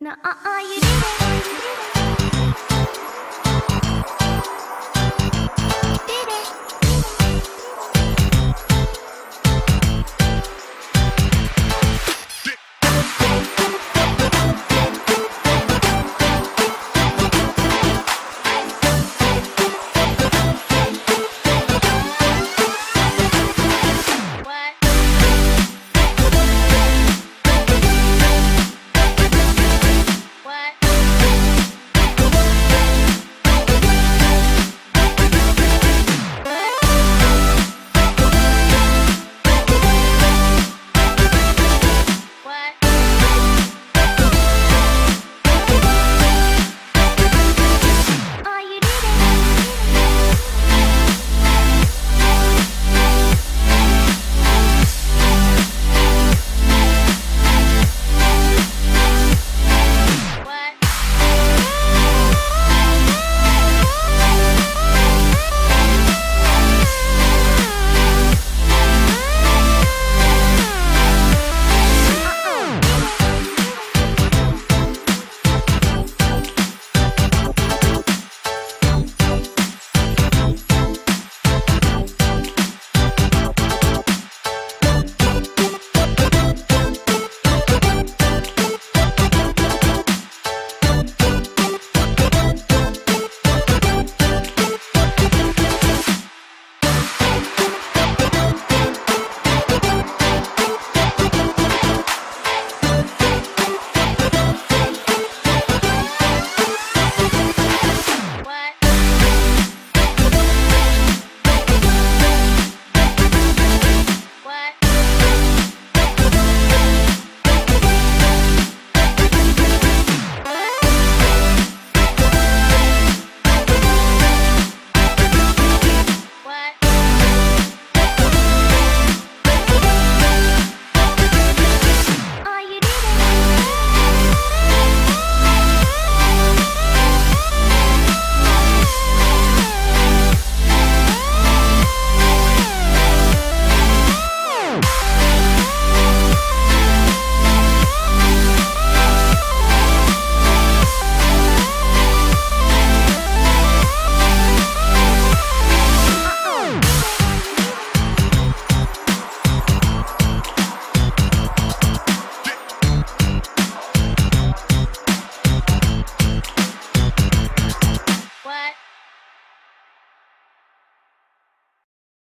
なああゆりれおゆ